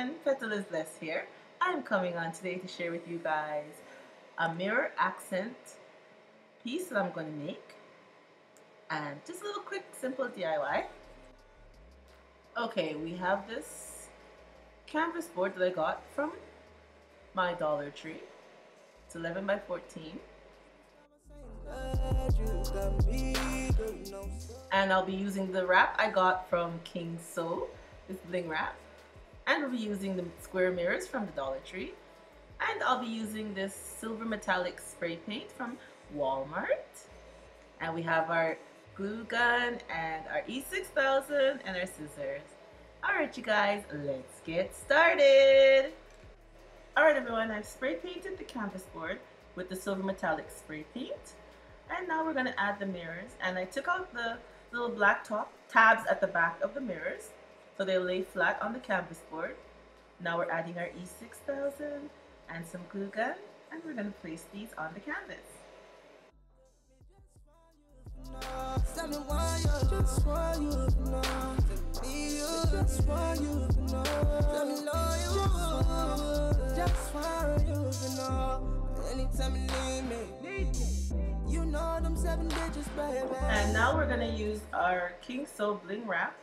everyone, Petal is Bless here. I'm coming on today to share with you guys a mirror accent piece that I'm going to make and just a little quick simple DIY. Okay, we have this canvas board that I got from my Dollar Tree. It's 11 by 14. And I'll be using the wrap I got from King So, this bling wrap and we'll be using the square mirrors from the Dollar Tree. And I'll be using this silver metallic spray paint from Walmart. And we have our glue gun and our E6000 and our scissors. Alright you guys let's get started. Alright everyone I've spray painted the canvas board with the silver metallic spray paint. And now we're going to add the mirrors. And I took out the little black top tabs at the back of the mirrors so they lay flat on the canvas board. Now we're adding our E6000 and some glue gun and we're going to place these on the canvas. And now we're going to use our Kingso Bling Wrap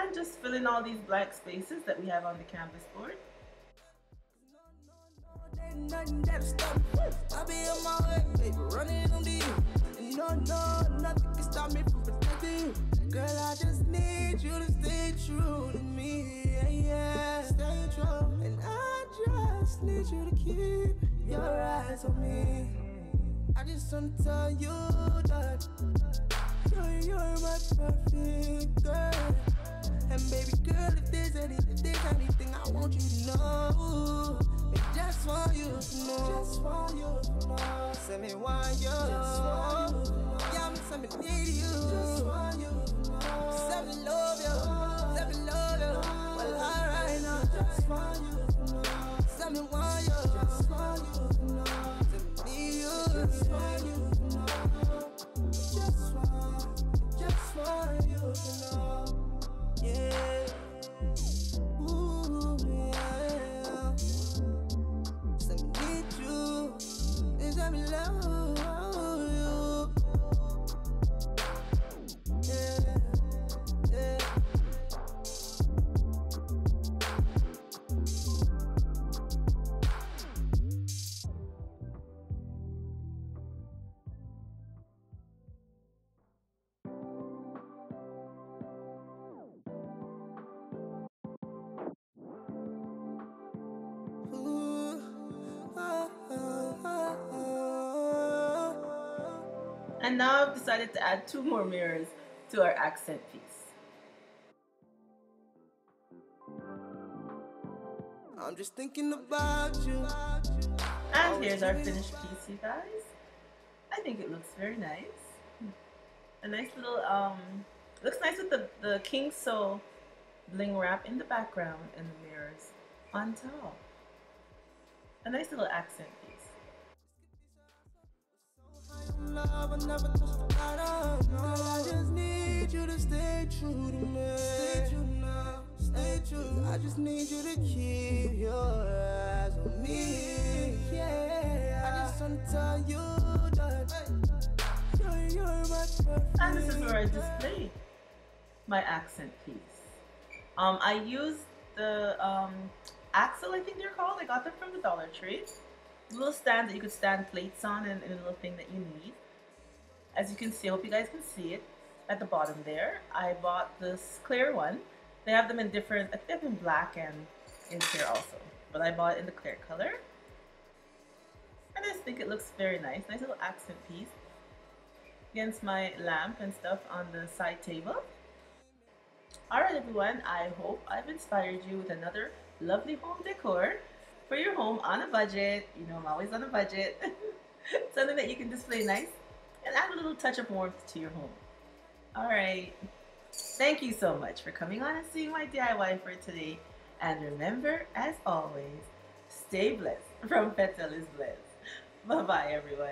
and just fill in all these blank spaces that we have on the canvas board. Girl, I just need you to stay true to me. Yeah, yeah. Stay true. And I just need you to keep your eyes on me. I just want to tell you that you're, my perfect girl. And baby girl, if there's anything, if there's anything I want you to know, it's just for you to know. Just for you to know. Send me why you. Just for And now I've decided to add two more mirrors to our accent piece. I'm just thinking about you. And here's our finished piece, you guys. I think it looks very nice. A nice little, um, looks nice with the, the Kingso bling wrap in the background and the mirrors on top. A nice little accent piece. Love, I never touched the bottom. Girl, I just need you to stay true to me. Stay true now, stay true. I just need you to keep your eyes on me. Yeah, I just want to tell you that you're, you're my perfect. And this is where I display my accent piece. Um, I used the um, axle, I think they're called. I got them from the Dollar Tree little stand that you could stand plates on and, and, a little thing that you need. As you can see, I hope you guys can see it at the bottom there. I bought this clear one. They have them in different, I think they have in black and in clear also. But I bought it in the clear color. And I just think it looks very nice. Nice little accent piece against my lamp and stuff on the side table. Alright everyone, I hope I've inspired you with another lovely home decor for your home on a budget. You know, I'm always on a budget. Something that you can display nice and add a little touch of warmth to your home. All right. Thank you so much for coming on and seeing my DIY for today. And remember, as always, stay blessed from Petal is Blessed. Bye-bye, everyone.